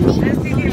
Gracias.